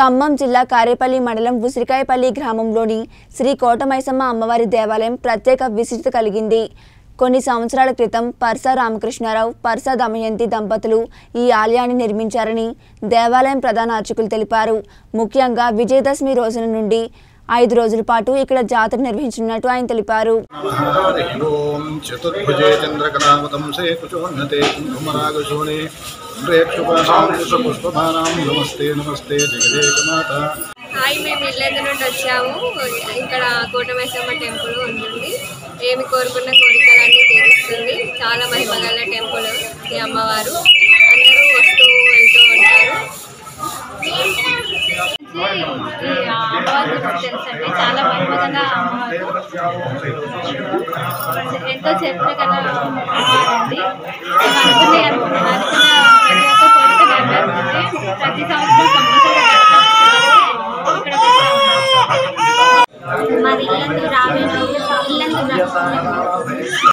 ఖమ్మం జిల్లా కారేపల్లి మండలం ఉసిరికాయపల్లి గ్రామంలోని శ్రీ కోటమైసమ్మ అమ్మవారి దేవాలయం ప్రత్యేక విశిష్టత కలిగింది. కొన్ని సంవత్సరాల క్రితం పర్స రామకృష్ణారావు పర్స దమయంతి దంపతులు ఈ ఆలయాన్ని నిర్మించారని దేవాలయం ప్రధాన అర్చకులు తెలిపారు. ముఖ్యంగా విజయదశమి రోజున నుండి ఐదు రోజుల పాటు ఇక్కడ జాతర నిర్వహించనున్నట్టు ఆయన తెలిపారు. హాయ్ మేము ఇల్లందు నుండి వచ్చాము. ఇక్కడ కోటమైసమ్మ టెంపుల్ ఉంటుంది. ఏమి కోరుకున్న కోరికలన్నీ తీరుస్తుంది. చాలా మహిమ గల టెంపుల్ ఈ అమ్మవారు. అందరూ వస్తూ వెళ్తూ ఉంటారు. అమ్మవారి గురించి తెలుసండి చాలా అద్భుతంగా అమ్మవారు ఎంతో చెప్తే కదా అమ్మవారు అండి అనుకునే అనుకున్న ప్రతి ఒక్క కోరిక నెరవేరుతుంది ప్రతి సంవత్సరం కంపల్సరీ ఇక్కడ మాది ఇల్లందు రావేణి ఇల్లందు